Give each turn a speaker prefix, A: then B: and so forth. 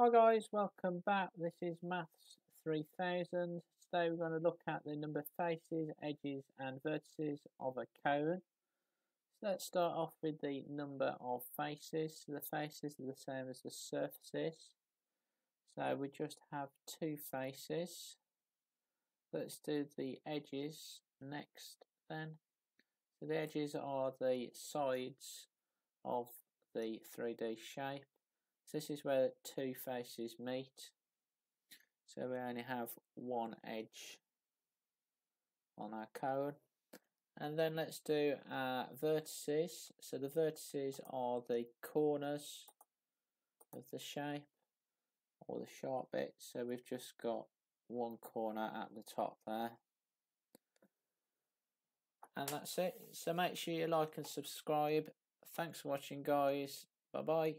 A: Hi guys, welcome back. This is Maths 3000. Today we're going to look at the number of faces, edges and vertices of a cone. So let's start off with the number of faces. So the faces are the same as the surfaces. So we just have two faces. Let's do the edges next then. So the edges are the sides of the 3D shape. So this is where two faces meet. So we only have one edge on our cone. And then let's do our vertices. So the vertices are the corners of the shape or the sharp bits. So we've just got one corner at the top there. And that's it. So make sure you like and subscribe. Thanks for watching guys. Bye bye.